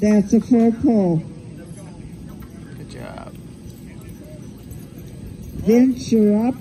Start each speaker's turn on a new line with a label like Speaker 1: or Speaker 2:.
Speaker 1: That's a full pull.
Speaker 2: Good job.
Speaker 1: Vince, you're up.